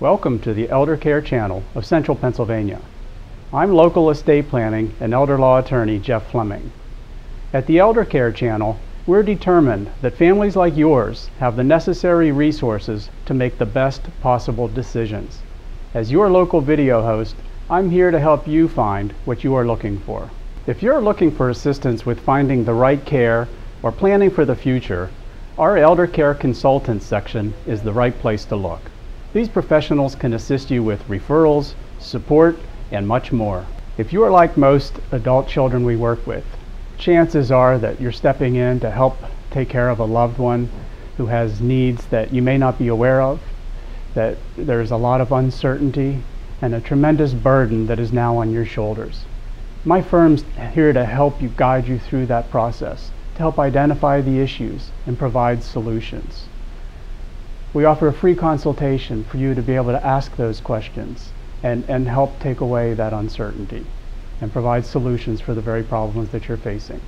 Welcome to the Elder Care Channel of Central Pennsylvania. I'm local estate planning and elder law attorney Jeff Fleming. At the Elder Care Channel, we're determined that families like yours have the necessary resources to make the best possible decisions. As your local video host, I'm here to help you find what you are looking for. If you're looking for assistance with finding the right care or planning for the future, our Elder Care Consultants section is the right place to look. These professionals can assist you with referrals, support, and much more. If you are like most adult children we work with, chances are that you're stepping in to help take care of a loved one who has needs that you may not be aware of, that there's a lot of uncertainty and a tremendous burden that is now on your shoulders. My firm's here to help you guide you through that process, to help identify the issues and provide solutions. We offer a free consultation for you to be able to ask those questions and, and help take away that uncertainty and provide solutions for the very problems that you're facing.